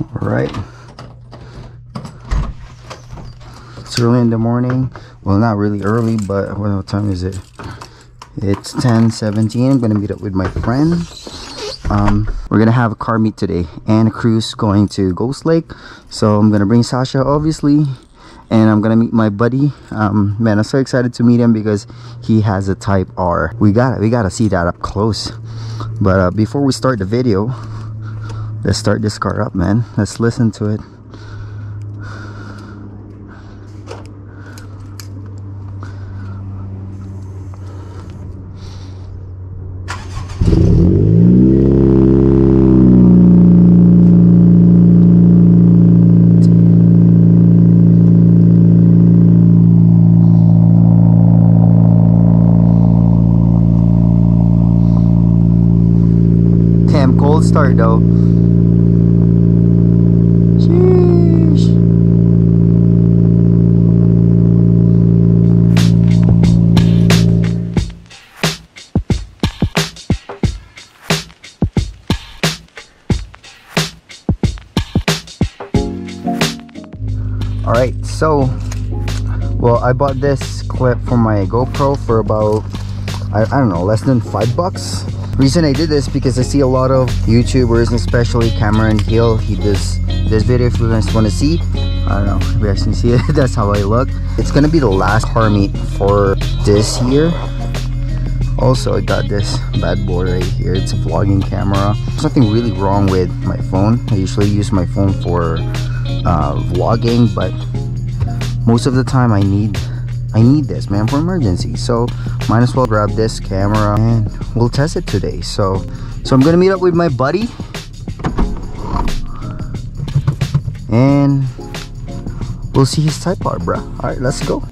All right. It's early in the morning. Well, not really early, but what time is it? It's 10:17. I'm gonna meet up with my friend. Um, we're gonna have a car meet today and a cruise going to Ghost Lake. So I'm gonna bring Sasha, obviously, and I'm gonna meet my buddy. Um, man, I'm so excited to meet him because he has a Type R. We got we gotta see that up close. But uh, before we start the video, let's start this car up, man. Let's listen to it. Damn cold start though. I bought this clip for my GoPro for about I, I don't know, less than five bucks. Reason I did this because I see a lot of YouTubers, especially Cameron Hill. He does this video if you guys want to see. I don't know if you guys can see it. That's how I look. It's gonna be the last car meet for this year. Also, I got this bad boy right here. It's a vlogging camera. There's nothing really wrong with my phone. I usually use my phone for uh, vlogging, but most of the time I need I need this man for emergency. So might as well grab this camera and we'll test it today. So so I'm gonna meet up with my buddy. And we'll see his type R bruh. All right let's go.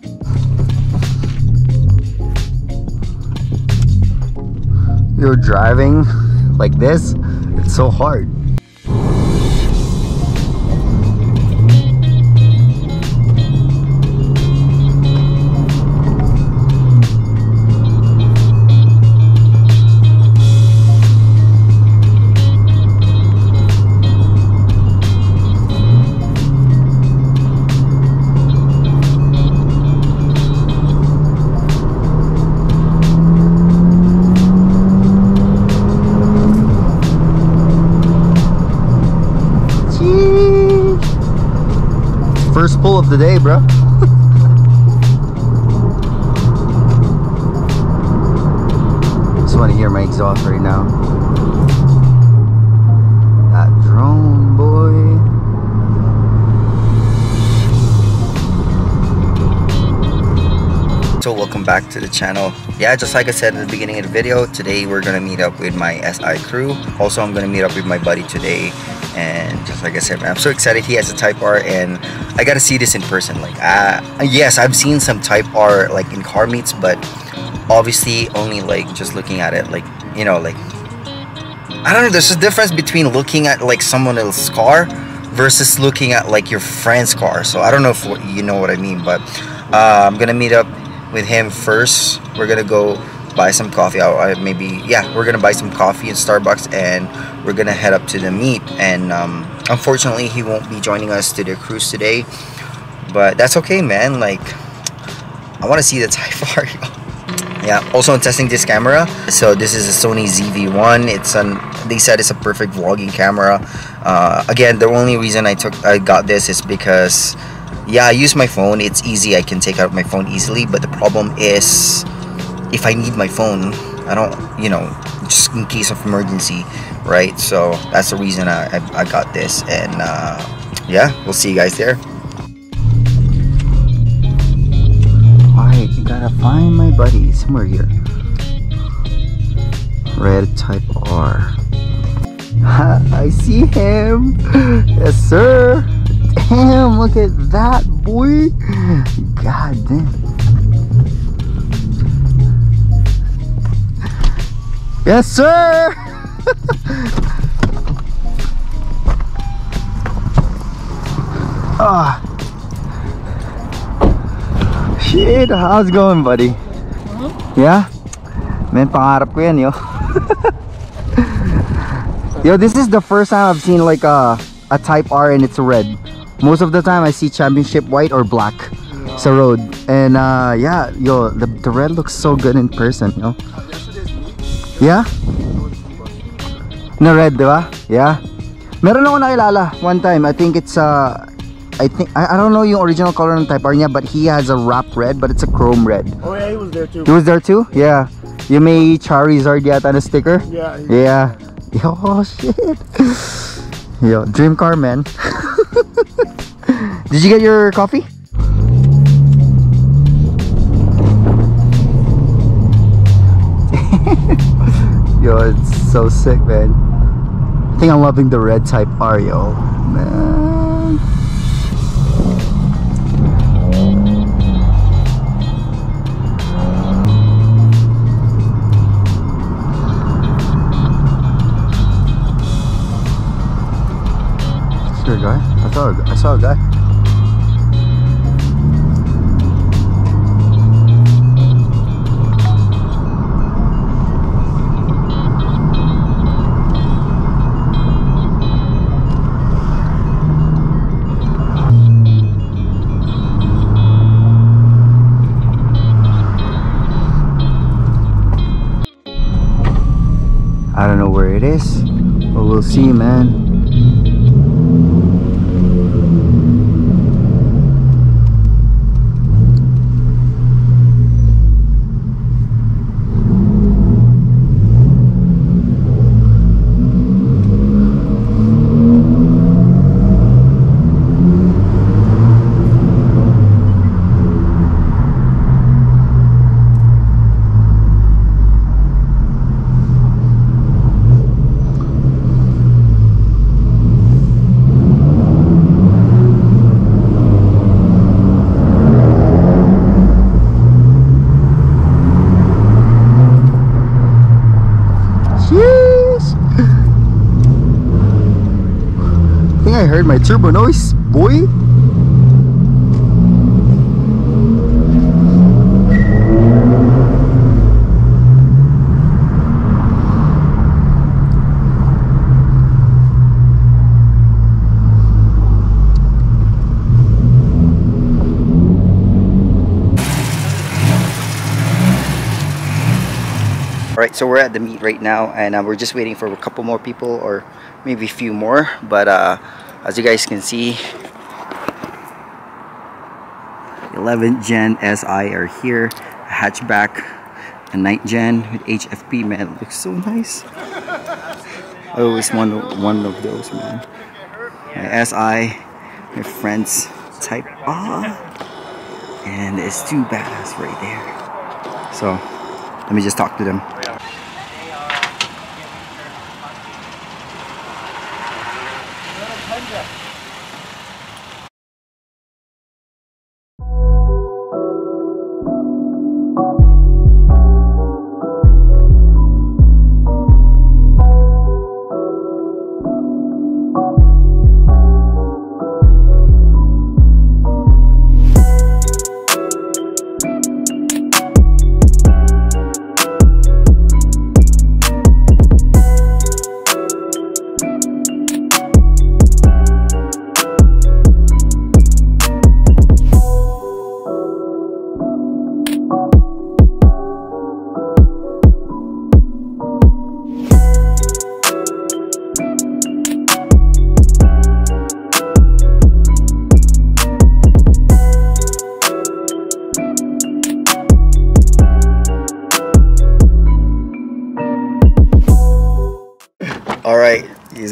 You're driving like this? It's so hard the day, bro. Just want to hear my exhaust right now. That drone, boy. So welcome back to the channel. Yeah, just like I said at the beginning of the video, today we're gonna meet up with my SI crew. Also, I'm gonna meet up with my buddy today. And just like I said, man, I'm so excited. He has a Type R, and I gotta see this in person. Like, uh, yes, I've seen some Type R like in car meets, but obviously only like just looking at it, like you know, like I don't know. There's a difference between looking at like someone else's car versus looking at like your friend's car. So I don't know if you know what I mean, but uh, I'm gonna meet up with him first. We're gonna go buy some coffee. I, I maybe yeah, we're gonna buy some coffee in Starbucks, and we're gonna head up to the meet. And um, unfortunately, he won't be joining us to the cruise today, but that's okay, man. Like I want to see the Type R. yeah also i'm testing this camera so this is a sony zv1 it's an they said it's a perfect vlogging camera uh, again the only reason i took i got this is because yeah i use my phone it's easy i can take out my phone easily but the problem is if i need my phone i don't you know just in case of emergency right so that's the reason i, I, I got this and uh, yeah we'll see you guys there Alright, you gotta find my buddy somewhere here. Red type R. I see him. Yes, sir. Damn, look at that, boy. God damn. Yes, sir. Ah. Shit, how's it going, buddy? Yeah? Man, pangarap ko yan, yo. yo, this is the first time I've seen like a a Type R and it's red. Most of the time I see championship white or black. It's a road. And uh, yeah, yo, the, the red looks so good in person, you know? Yeah? Na red, di ba? Yeah. Meron ako nakilala one time. I think it's uh I think I, I don't know yung original color ng Type R niya, but he has a wrap red, but it's a chrome red. Oh yeah, he was there too. He was there too? Yeah. Yung may Charizard yata na sticker? Yeah. Yeah. Yo, oh, shit. Yo, dream car, man. Did you get your coffee? yo, it's so sick, man. I think I'm loving the red type R, yo. Man. Is there a guy? I thought I saw a guy. See, you, man. Sheesh. I think I heard my turbo noise, boy. Alright, so we're at the meet right now and uh, we're just waiting for a couple more people or maybe a few more. But uh, as you guys can see, 11th gen SI are here, a hatchback, a 9th gen with HFP, man, it looks so nice. I always wanted one of those, man. My SI, my friend's type R, and it's too badass right there. So, let me just talk to them.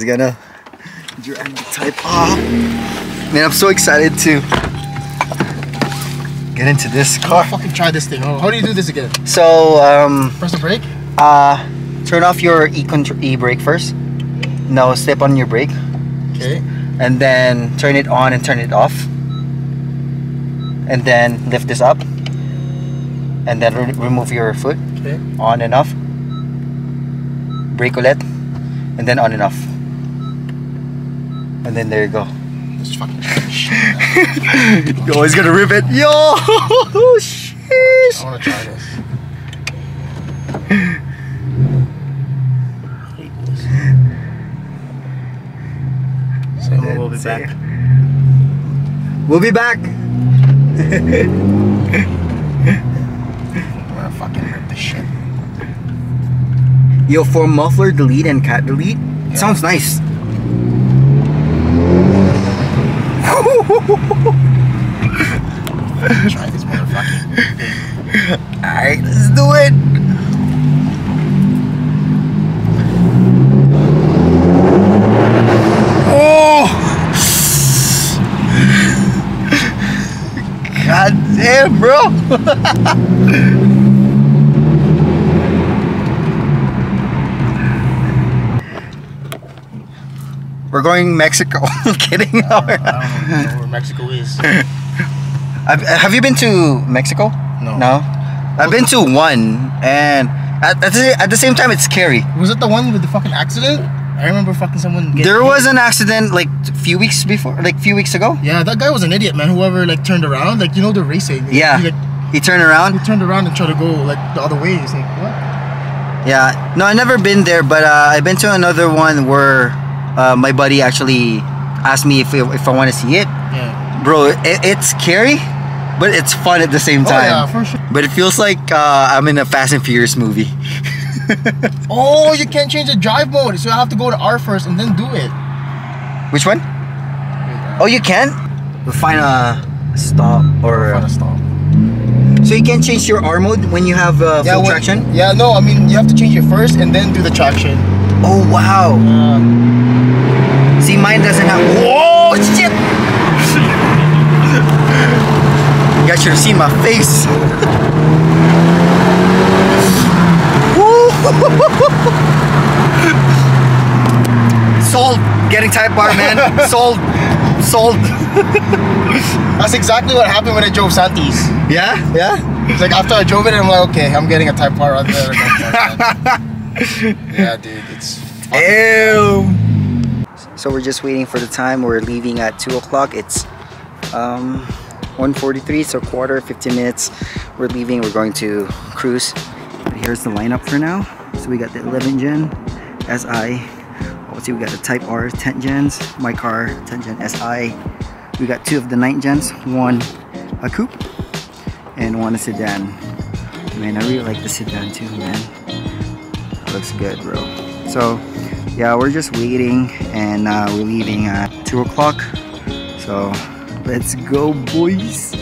Gonna drag the type off. Man, I'm so excited to get into this car. Fucking try this thing. Oh, how do you do this again? So, um, Press the brake. uh, turn off your e e brake first. No, step on your brake, Okay. and then turn it on and turn it off. And then lift this up, and then re remove your foot. Okay. On and off. Brake ulit, and then on and off. And then there you go. Let's fucking. Yo, he's gonna rip it. Yo, sheesh. I want to try this. And then be back. We'll be back. I'm gonna fucking rip this shit. Yo, for muffler delete and cat delete, Yeah. sounds nice. Try this motherfucker. Alright, let's do it. Oh! God damn, bro. We're going Mexico. I'm kidding. I don't know where Mexico is. I've, have you been to Mexico? No. No. I've been to one, and at, at, the, at the same time, it's scary. Was it the one with the fucking accident? I remember fucking someone. Getting There was an accident like a few weeks before, like a few weeks ago. Yeah, that guy was an idiot, man. Whoever like turned around, like you know, they're racing. Yeah. He, like, He turned around. he turned around and tried to go like the other way. He's like what? Yeah. No, I never been there, but uh, I've been to another one where uh, my buddy actually asked me if if I want to see it. Yeah. Bro, it, it's scary, but it's fun at the same time. Oh yeah, for sure. But it feels like uh, I'm in a Fast and Furious movie. Oh, you can't change the drive mode, so I have to go to R first and then do it. Which one? Oh, you can? We'll find a stop or. Trying to stop. So you can change your R mode when you have uh, full when- traction? Yeah, no, I mean you have to change it first and then do the traction. Oh wow! Uh, See, mine doesn't have. Whoa, shit! you guys should have seen my face. Sold. Getting Type bar, man. Sold. Sold. that's exactly what happened when I drove Santis. Yeah, yeah. It's like after I drove it, I'm like, okay, I'm getting a Type bar on there. yeah, dude, it's. Ew. So we're just waiting for the time. We're leaving at two o'clock. It's um 1:43, so quarter, 15 minutes. We're leaving. We're going to cruise. Here's the lineup for now. So we got the 11 gen SI. Let's see, we got the Type R 10 gens. My car 10 gen SI. We got two of the 9 gens. One a coupe and one a sedan. Man, I really like the sedan too, man. Looks good, bro. So, yeah, we're just waiting and uh, we're leaving at 2 o'clock. So, let's go, boys.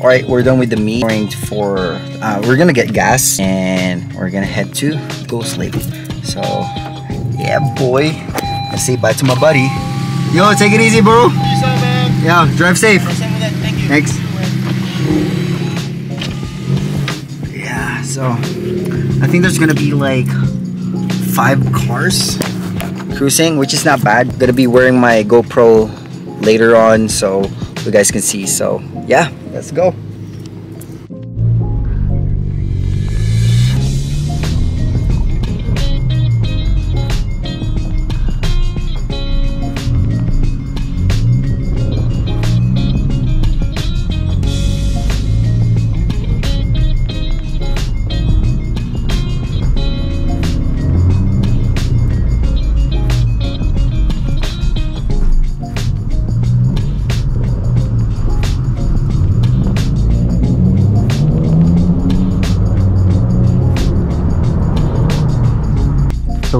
All right, we're done with the. Going for, uh, we're gonna get gas and we're gonna head to Ghost Lake. So, yeah, boy. Let's say bye to my buddy. Yo, take it easy, bro. Yeah, drive safe. Thanks. Yeah, so I think there's gonna be like five cars cruising, which is not bad. Gonna be wearing my GoPro later on so you guys can see. So yeah, let's go.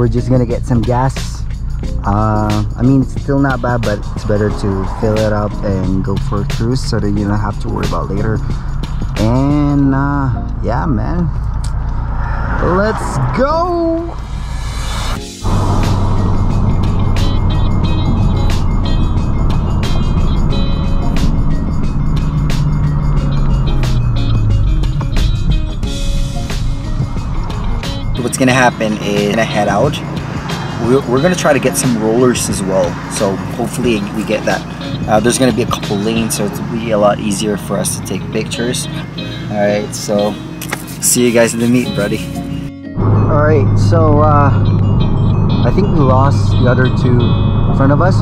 We're just gonna get some gas. Uh, I mean, it's still not bad, but it's better to fill it up and go for a cruise so that you don't have to worry about later. And uh, yeah, man, let's go. What's gonna happen is gonna head out we're, we're gonna try to get some rollers as well. So hopefully we get that. Uh, there's gonna be a couple lanes so it'll be a lot easier for us to take pictures. All right so see you guys at the meet buddy. All right so uh, I think we lost the other two in front of us.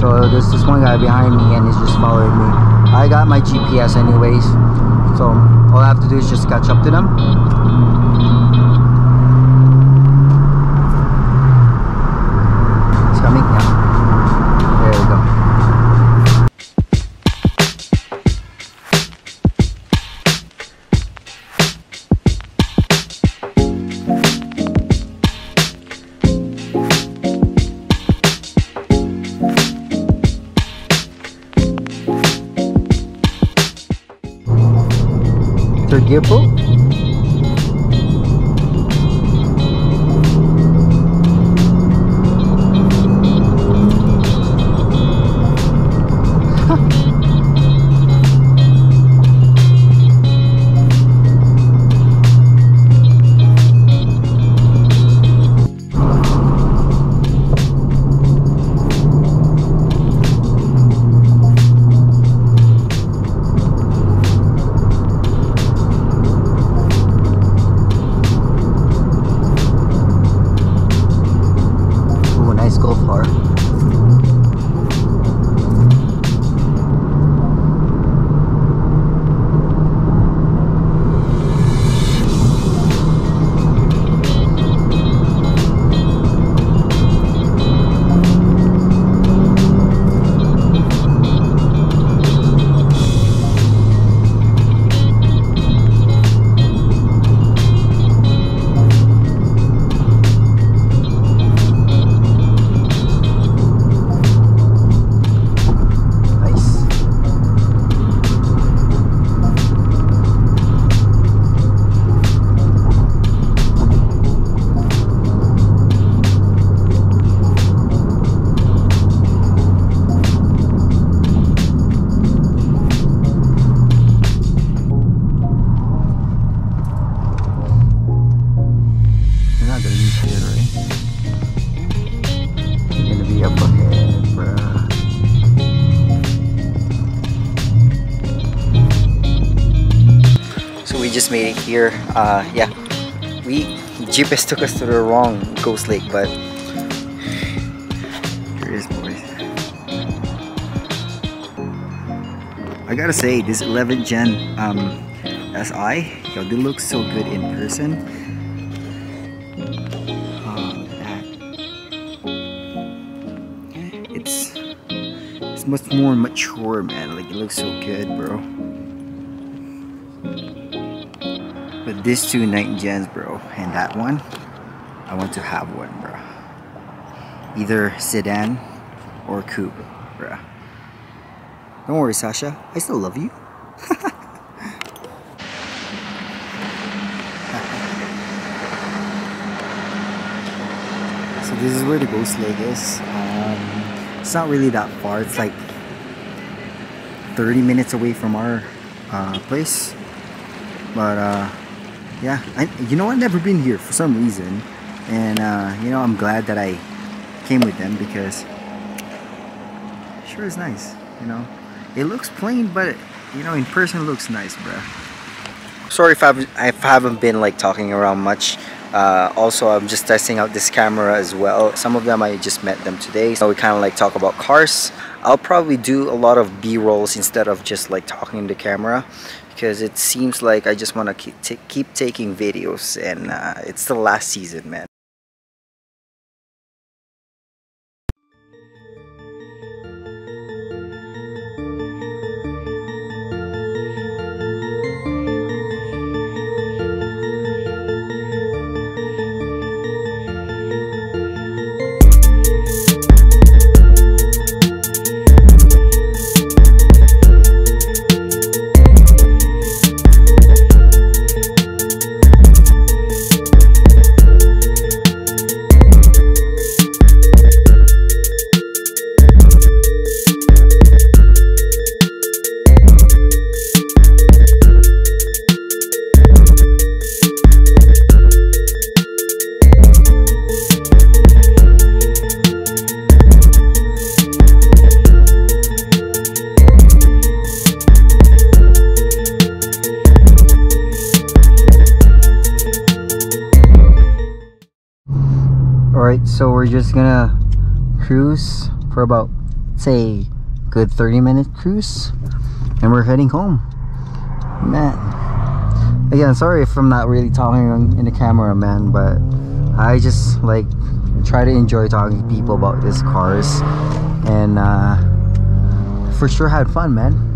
So there's this one guy behind me and he's just following me. I got my GPS anyways so all I have to do is just catch up to them we just made it here. Uh, yeah, we GPS took us to the wrong Ghost Lake, but here is, boys. I gotta say, this 11th gen um, SI, yo, they look so good in person. Oh. It's it's much more mature, man. Like it looks so good, bro. These two night gens, bro, and that one, I want to have one, bro. Either sedan or coupe, bro. Don't worry, Sasha. I still love you. so this is where the Ghost Lake is. Um, it's not really that far. It's like 30 minutes away from our uh, place. But uh, yeah, I, you know I've never been here for some reason, and uh, you know I'm glad that I came with them because sure is nice. You know, it looks plain, but you know in person it looks nice, bruh. Sorry if I've, I haven't been like talking around much. Uh, also, I'm just testing out this camera as well. Some of them I just met them today, so we kind of like talk about cars. I'll probably do a lot of B-rolls instead of just like talking to the camera because it seems like I just want to keep, taking videos and uh, it's the last season, man. Cruise for about, say, good 30 minute cruise. And we're heading home. Man. Again, sorry if I'm not really talking in the camera, man, but I just like try to enjoy talking to people about these cars. And uh, for sure had fun, man.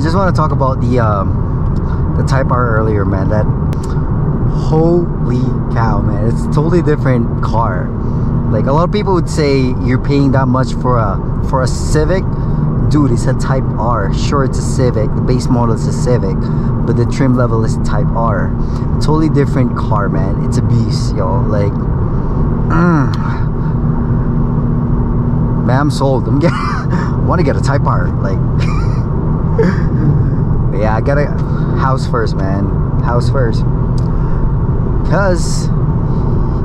I just want to talk about the um, the Type R earlier, man. That holy cow, man! It's totally different car. Like a lot of people would say, you're paying that much for a for a Civic. Dude, it's a Type R. Sure, it's a Civic. The base model is a Civic, but the trim level is Type R. Totally different car, man. It's a beast, yo. Like, mm. man, I'm sold. I'm getting. want to get a Type R. Like, yeah, I gotta house first, man. House first. Cause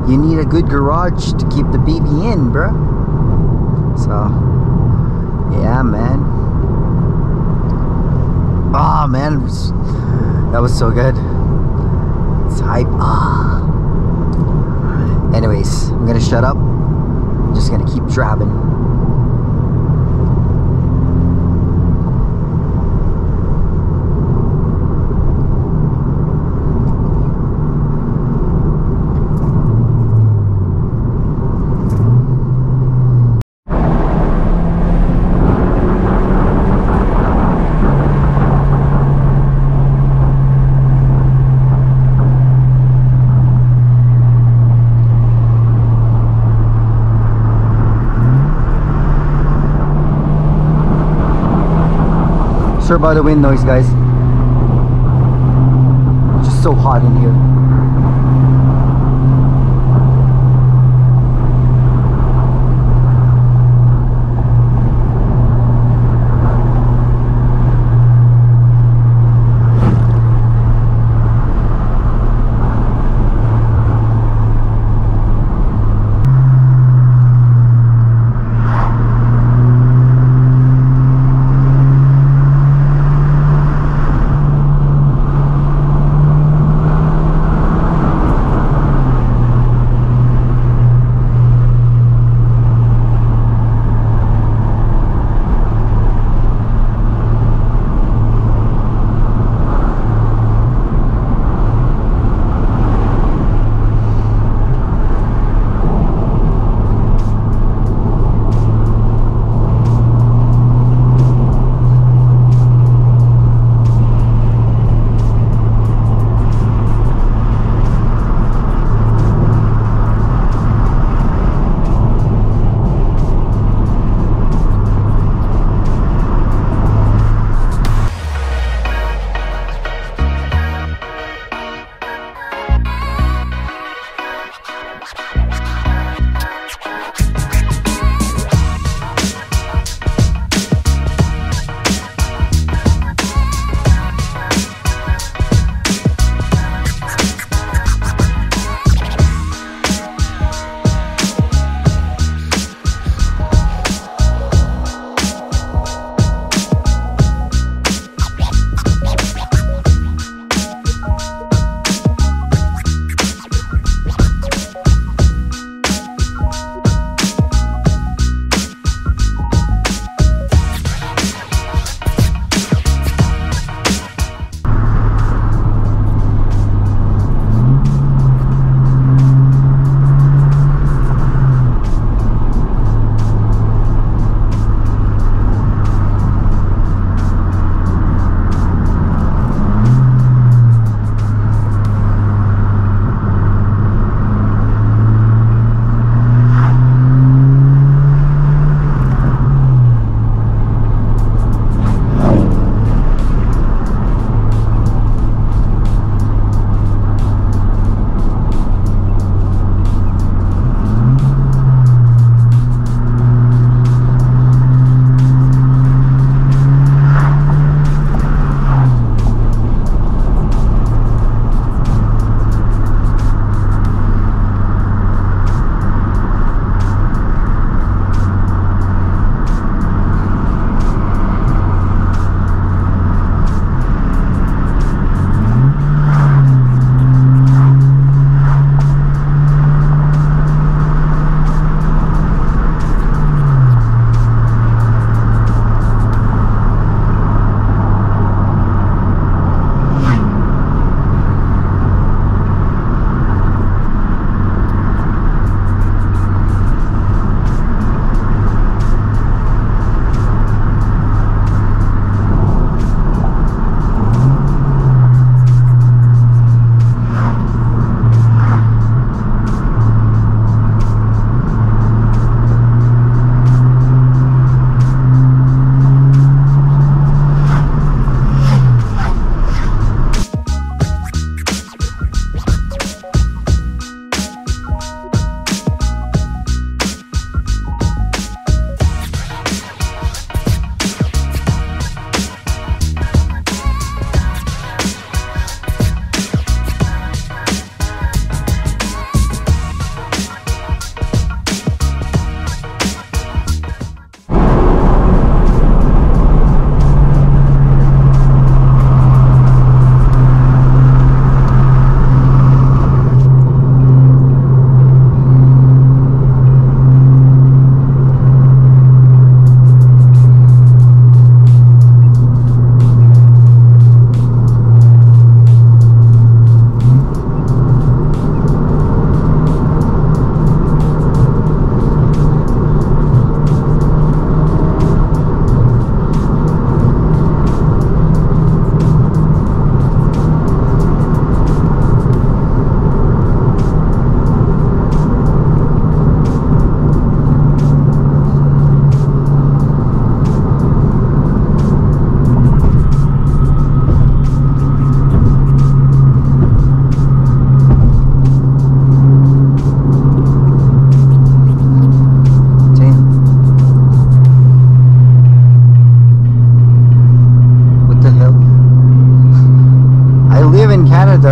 you need a good garage to keep the BB in, bruh. So, yeah, man. Oh, man. That was so good. Type Ah. Anyways, I'm gonna shut up. I'm just gonna keep driving. Sorry about the wind noise, guys. It's just so hot in here.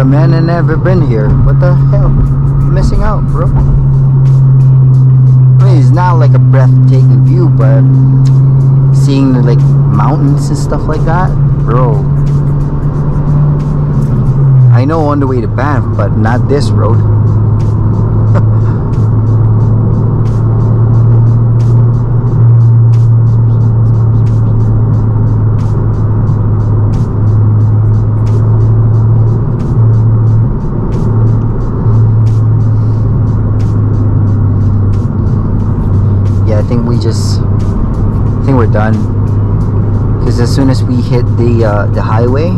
Canada, man. I never been here. What the hell? missing out, bro. I mean, it's not like a breathtaking view, but seeing the like mountains and stuff like that, bro. I know on the way to Banff, but not this road. Done. Because as soon as we hit the uh, the highway,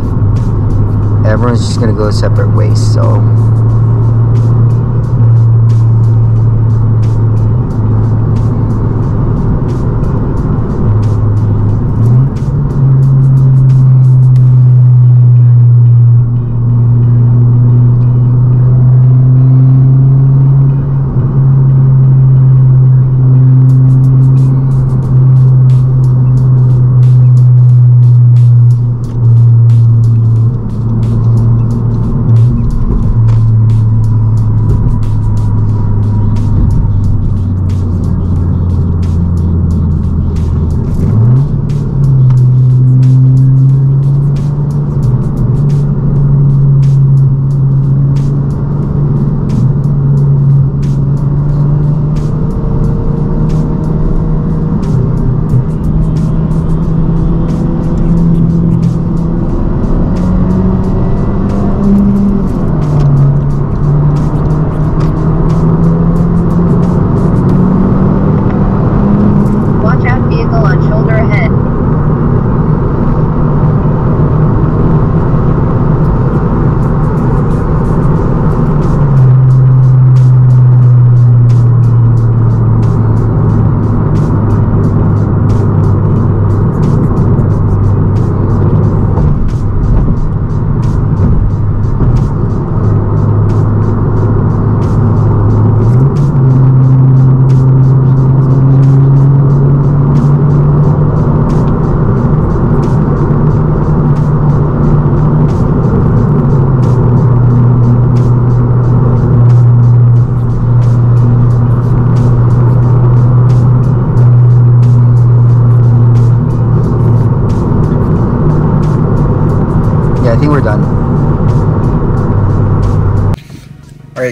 everyone's just gonna go separate ways. So.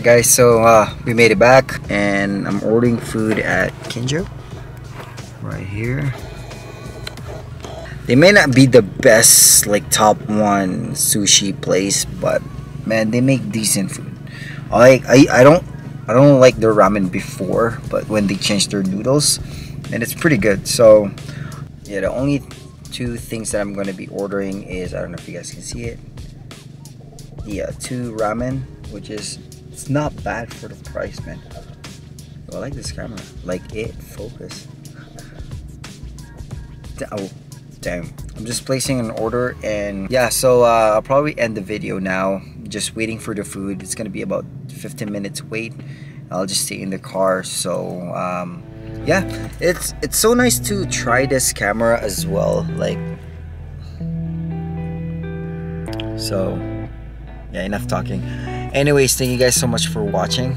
Guys, so uh, we made it back and I'm ordering food at Kinjo. Right here. They may not be the best like top one sushi place, but man, they make decent food. I I, I don't I don't like their ramen before, but when they changed their noodles, and it's pretty good. So yeah, the only two things that I'm gonna be ordering is I don't know if you guys can see it. Yeah, two ramen, which is it's not bad for the price, man. I like this camera, like it focus. Oh, damn! I'm just placing an order, and yeah, so uh, I'll probably end the video now. Just waiting for the food. It's gonna be about 15 minutes wait. I'll just stay in the car. So um, yeah, it's it's so nice to try this camera as well. Like so, yeah, enough talking. Anyways, thank you guys so much for watching.